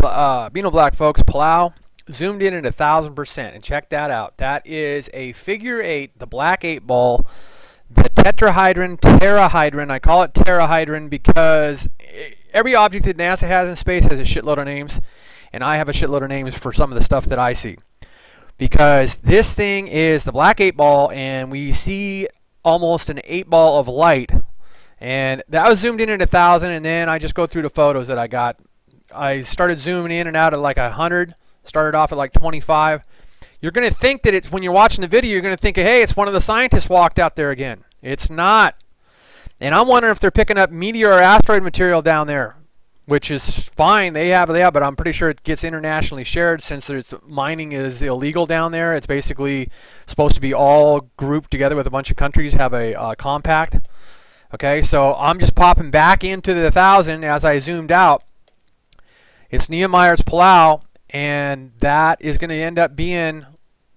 uh, Beano Black folks, Palau zoomed in at a thousand percent and check that out. That is a figure eight, the black eight ball, the tetrahedron, terahedron. I call it terahedron because every object that NASA has in space has a shitload of names, and I have a shitload of names for some of the stuff that I see. Because this thing is the black eight ball, and we see almost an eight ball of light. And that was zoomed in at a thousand, and then I just go through the photos that I got. I started zooming in and out at like a hundred started off at like 25. You're going to think that it's when you're watching the video, you're going to think, hey, it's one of the scientists walked out there again. It's not. And I'm wondering if they're picking up meteor or asteroid material down there, which is fine. They have it, yeah, but I'm pretty sure it gets internationally shared since mining is illegal down there. It's basically supposed to be all grouped together with a bunch of countries have a uh, compact. Okay, so I'm just popping back into the thousand as I zoomed out. It's Nehemiah's Palau, and that is going to end up being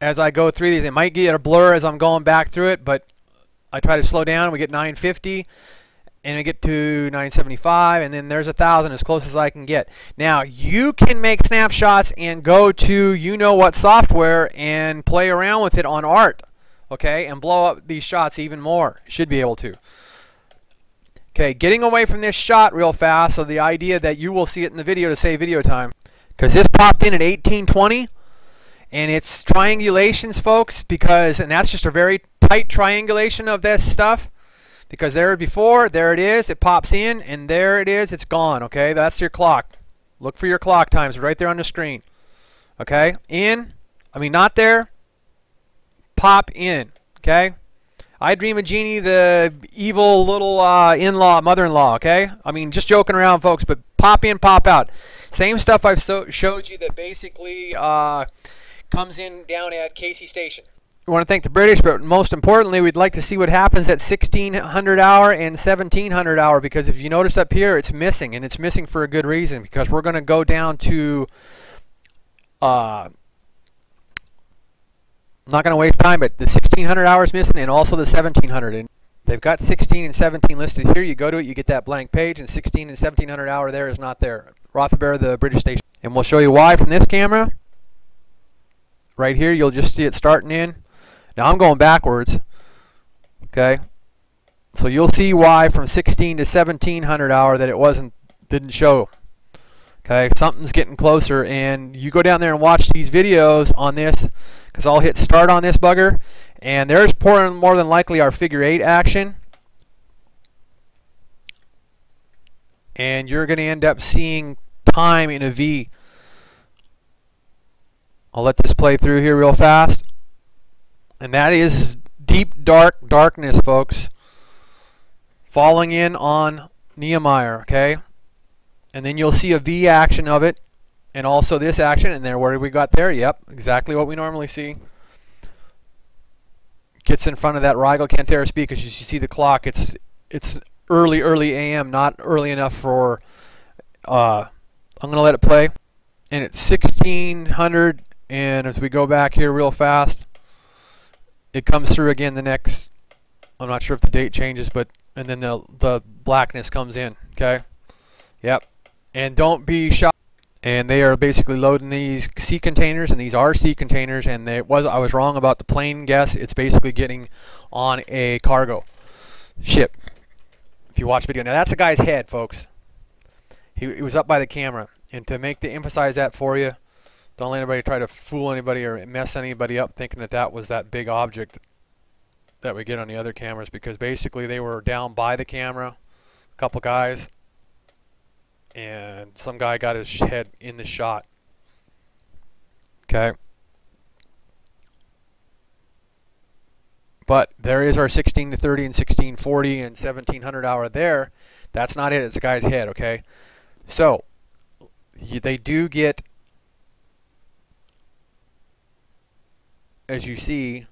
as I go through these. It might get a blur as I'm going back through it, but I try to slow down. We get 950 and I get to 975 and then there's a thousand as close as I can get. Now you can make snapshots and go to you know what software and play around with it on art okay and blow up these shots even more. Should be able to. Okay, getting away from this shot real fast so the idea that you will see it in the video to save video time. Because this popped in at 1820 and it's triangulations folks because and that's just a very tight triangulation of this stuff because there before there it is it pops in and there it is it's gone okay? That's your clock. Look for your clock times right there on the screen okay? In I mean not there pop in okay I dream of Jeannie the evil little uh, in-law mother-in-law okay I mean just joking around folks but pop in pop out same stuff I've so showed you that basically uh, comes in down at Casey Station. We want to thank the British, but most importantly, we'd like to see what happens at 1600 hour and 1700 hour because if you notice up here, it's missing, and it's missing for a good reason because we're going to go down to. Uh, I'm not going to waste time, but the 1600 hours missing and also the 1700. And they've got 16 and 17 listed here. You go to it, you get that blank page, and 16 and 1700 hour there is not there. Rothera, the British station. And we'll show you why from this camera. Right here, you'll just see it starting in. Now I'm going backwards. Okay. So you'll see why from 16 to 1700 hour that it wasn't didn't show. Okay, something's getting closer, and you go down there and watch these videos on this, because I'll hit start on this bugger, and there's more than likely our figure eight action. And you're going to end up seeing time in a V. I'll let this play through here real fast. And that is deep dark darkness, folks. Falling in on Nehemiah, okay? And then you'll see a V action of it. And also this action. And there, what we got there? Yep, exactly what we normally see. Gets in front of that Rigel Kentaurus B because you see the clock. It's it's early, early AM, not early enough for uh, I'm to let it play. And it's 1600 and as we go back here real fast it comes through again the next I'm not sure if the date changes but and then the the blackness comes in okay yep and don't be shocked and they are basically loading these sea containers and these are containers and they was I was wrong about the plane guess. It's basically getting on a cargo ship. If you watch video. Now that's a guy's head folks. He, he was up by the camera. And to make to emphasize that for you, don't let anybody try to fool anybody or mess anybody up thinking that that was that big object that we get on the other cameras because basically they were down by the camera, a couple guys, and some guy got his head in the shot. Okay. But there is our 16 to 30 and 1640 and 1700 hour there. That's not it. It's a guy's head, okay? So, they do get, as you see,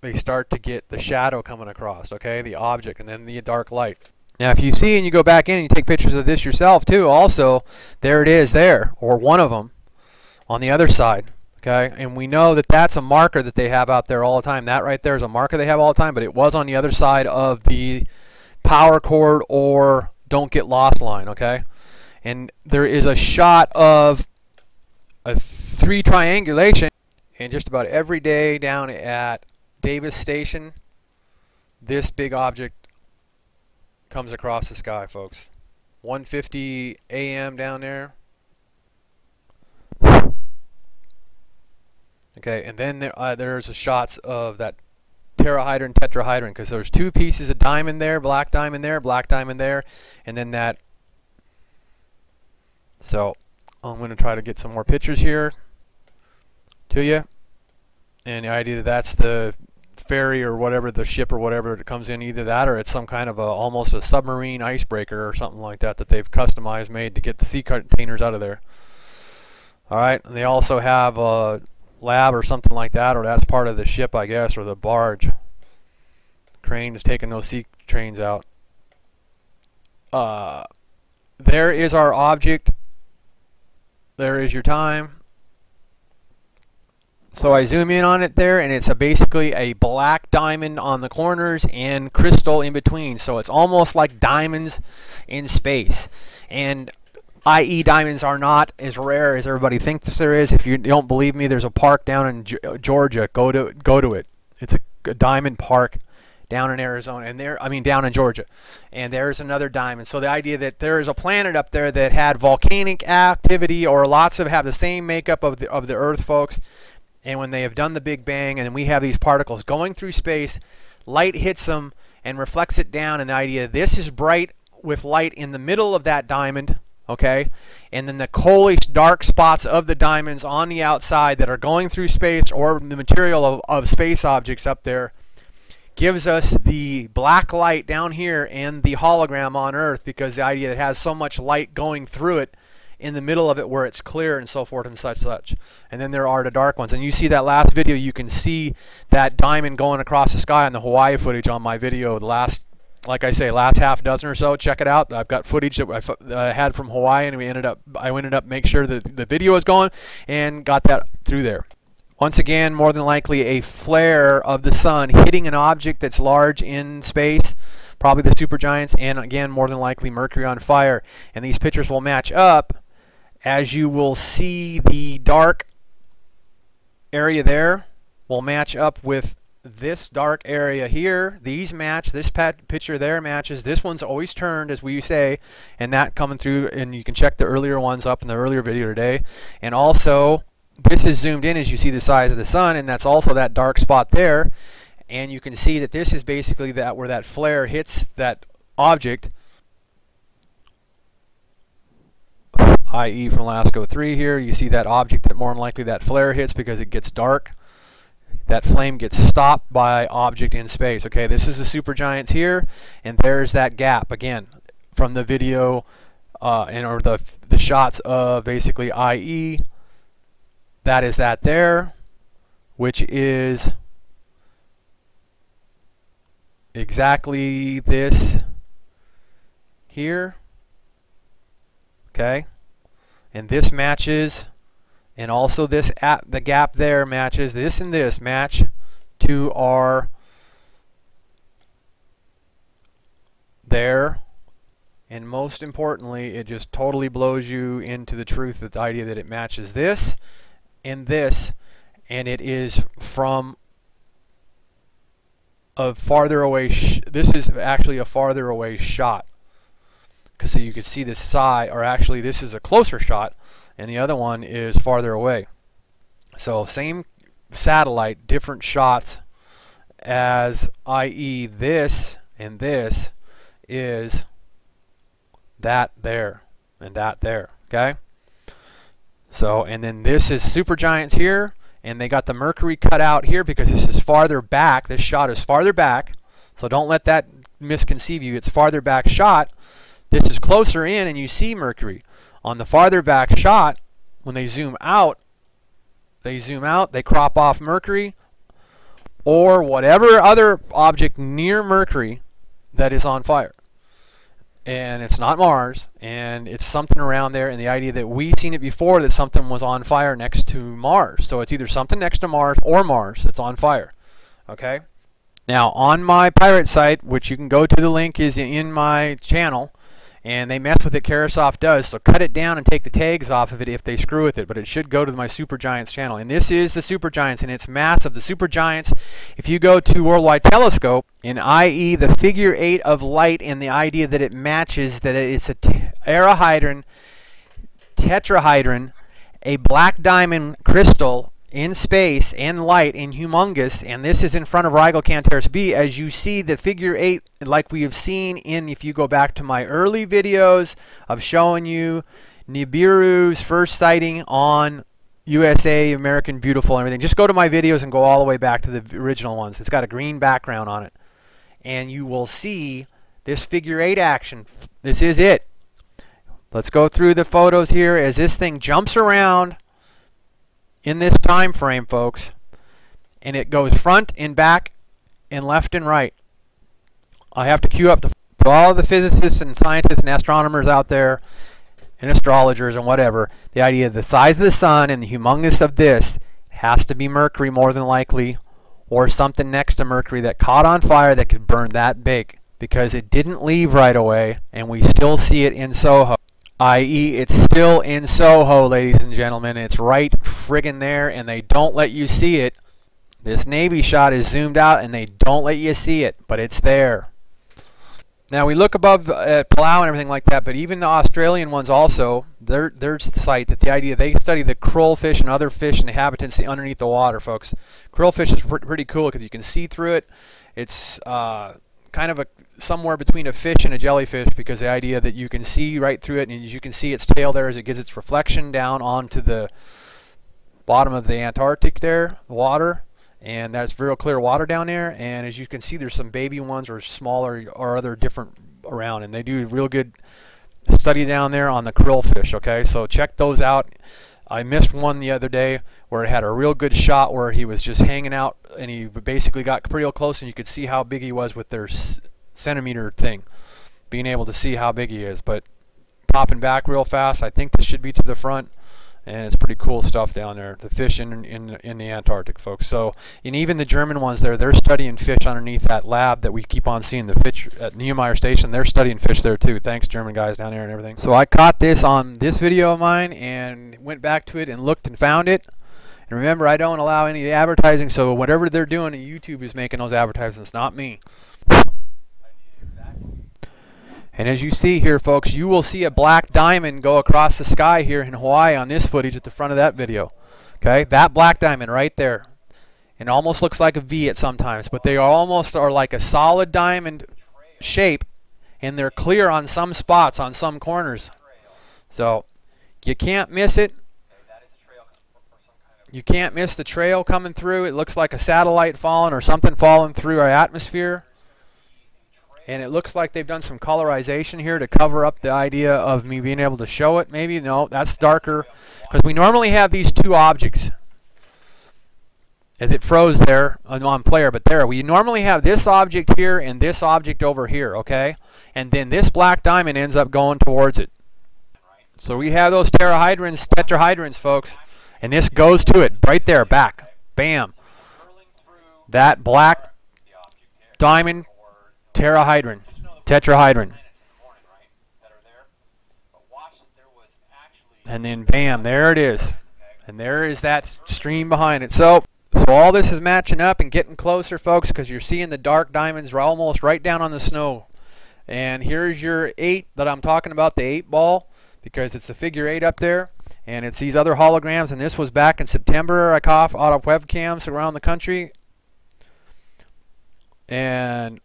they start to get the shadow coming across, okay, the object, and then the dark light. Now, if you see and you go back in and you take pictures of this yourself too, also, there it is there, or one of them, on the other side, okay? And we know that that's a marker that they have out there all the time. That right there is a marker they have all the time, but it was on the other side of the power cord or don't get lost line, okay? and there is a shot of a three triangulation and just about every day down at Davis Station this big object comes across the sky folks 1:50 AM down there okay and then there, uh, there's the shots of that terahydron tetrahydron because there's two pieces of diamond there black diamond there black diamond there and then that so I'm going to try to get some more pictures here to you. And the idea that that's the ferry or whatever, the ship or whatever that comes in, either that or it's some kind of a almost a submarine icebreaker or something like that that they've customized made to get the sea containers out of there. Alright, and they also have a lab or something like that, or that's part of the ship, I guess, or the barge. Crane is taking those sea trains out. Uh, there is our object there is your time. So I zoom in on it there and it's a basically a black diamond on the corners and crystal in between. So it's almost like diamonds in space. And IE diamonds are not as rare as everybody thinks there is. If you don't believe me, there's a park down in uh, Georgia. Go to go to it. It's a, a diamond park down in Arizona, and there, I mean, down in Georgia, and there's another diamond. So the idea that there is a planet up there that had volcanic activity, or lots of have the same makeup of the of the Earth, folks, and when they have done the Big Bang, and we have these particles going through space, light hits them and reflects it down, and the idea this is bright with light in the middle of that diamond, okay, and then the coalish dark spots of the diamonds on the outside that are going through space or the material of, of space objects up there gives us the black light down here and the hologram on Earth because the idea that it has so much light going through it in the middle of it where it's clear and so forth and such such. And then there are the dark ones. And you see that last video, you can see that diamond going across the sky on the Hawaii footage on my video. The last, like I say, last half dozen or so. Check it out. I've got footage that I uh, had from Hawaii, and we ended up, I ended up make sure that the video is going and got that through there. Once again, more than likely a flare of the sun hitting an object that's large in space, probably the supergiants, and again, more than likely Mercury on fire. And these pictures will match up as you will see the dark area there will match up with this dark area here. These match. This picture there matches. This one's always turned, as we say, and that coming through. And you can check the earlier ones up in the earlier video today. And also, this is zoomed in as you see the size of the sun and that's also that dark spot there and you can see that this is basically that where that flare hits that object i.e. from LASCO 3 here you see that object that more than likely that flare hits because it gets dark that flame gets stopped by object in space okay this is the supergiants here and there's that gap again from the video uh, and or the the shots of basically IE that is that there, which is exactly this here. Okay. And this matches, and also this at the gap there matches, this and this match to our there and most importantly it just totally blows you into the truth that the idea that it matches this and this, and it is from a farther away. this is actually a farther away shot, so you can see the side, or actually this is a closer shot, and the other one is farther away. So same satellite, different shots, as i.e. this and this is that there and that there. Okay. So, and then this is Supergiants here, and they got the Mercury cut out here because this is farther back. This shot is farther back, so don't let that misconceive you. It's farther back shot. This is closer in, and you see Mercury. On the farther back shot, when they zoom out, they zoom out, they crop off Mercury, or whatever other object near Mercury that is on fire and it's not Mars, and it's something around there, and the idea that we've seen it before that something was on fire next to Mars. So it's either something next to Mars or Mars that's on fire. Okay? Now, on my pirate site, which you can go to the link is in my channel, and they mess with it. Karasov does. So cut it down and take the tags off of it if they screw with it. But it should go to my Super Giants channel. And this is the Super Giants, and it's massive. The Super Giants. If you go to Worldwide Telescope, in i.e. the figure eight of light, and the idea that it matches that it's a arahydron, tetrahydron, a black diamond crystal in space and light in humongous and this is in front of Rigel Kentaurus B as you see the figure 8 like we have seen in if you go back to my early videos of showing you Nibiru's first sighting on USA American Beautiful and everything. Just go to my videos and go all the way back to the original ones. It's got a green background on it. And you will see this figure 8 action. This is it. Let's go through the photos here as this thing jumps around in this time frame, folks. And it goes front and back and left and right. I have to cue up to, all the physicists and scientists and astronomers out there and astrologers and whatever. The idea of the size of the sun and the humongousness of this has to be Mercury more than likely or something next to Mercury that caught on fire that could burn that big because it didn't leave right away and we still see it in Soho i.e. it's still in Soho, ladies and gentlemen. It's right friggin' there, and they don't let you see it. This Navy shot is zoomed out, and they don't let you see it, but it's there. Now, we look above at Palau and everything like that, but even the Australian ones also, their, their site, that the idea, they study the krill fish and other fish inhabitants underneath the water, folks. Krill fish is pretty cool because you can see through it. It's... Uh, kind of a somewhere between a fish and a jellyfish because the idea that you can see right through it and as you can see its tail there as it gets its reflection down onto the bottom of the Antarctic there, water, and that's real clear water down there. And as you can see, there's some baby ones or smaller or other different around, and they do real good study down there on the krill fish. Okay, so check those out. I missed one the other day where it had a real good shot where he was just hanging out and he basically got real close and you could see how big he was with their centimeter thing, being able to see how big he is. But popping back real fast, I think this should be to the front and it's pretty cool stuff down there. The fish in in in the Antarctic, folks. So, and even the German ones there, they're studying fish underneath that lab that we keep on seeing. The fish at Neumayer Station, they're studying fish there too. Thanks, German guys down there and everything. So I caught this on this video of mine and went back to it and looked and found it. And remember, I don't allow any advertising, so whatever they're doing, YouTube is making those advertisements, not me. And as you see here, folks, you will see a black diamond go across the sky here in Hawaii on this footage at the front of that video. Okay, that black diamond right there. It almost looks like a V at sometimes, but they are almost are like a solid diamond shape, and they're clear on some spots, on some corners. So you can't miss it. You can't miss the trail coming through. It looks like a satellite falling or something falling through our atmosphere and it looks like they've done some colorization here to cover up the idea of me being able to show it. Maybe no that's darker because we normally have these two objects. As it froze there on player but there we normally have this object here and this object over here okay? And then this black diamond ends up going towards it. So we have those terahydrons tetrahydrons folks and this goes to it right there back bam. That black diamond Terahydron. Tetrahydron. And then bam, there it is. And there is that stream behind it. So, so all this is matching up and getting closer, folks, because you're seeing the dark diamonds are almost right down on the snow. And here's your eight that I'm talking about, the eight ball, because it's the figure eight up there. And it's these other holograms, and this was back in September. I caught out of webcams around the country. And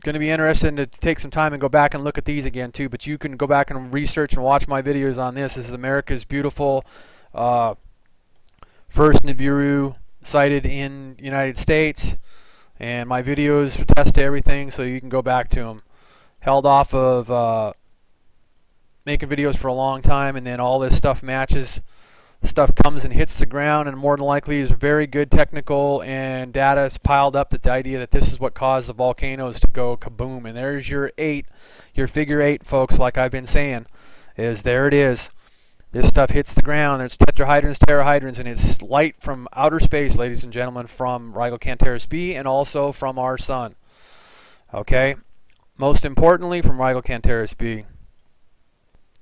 going to be interesting to take some time and go back and look at these again too. But you can go back and research and watch my videos on this. This is America's beautiful uh, first Nibiru sighted in United States, and my videos test everything, so you can go back to them. Held off of uh, making videos for a long time, and then all this stuff matches stuff comes and hits the ground and more than likely is very good technical and data is piled up that the idea that this is what caused the volcanoes to go kaboom. And there's your eight your figure eight folks like I've been saying is there it is. This stuff hits the ground. There's tetrahydrons terahydrons and it's light from outer space ladies and gentlemen from Rigel B and also from our sun. Okay? Most importantly from Rigel B.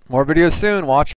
More videos soon. Watch.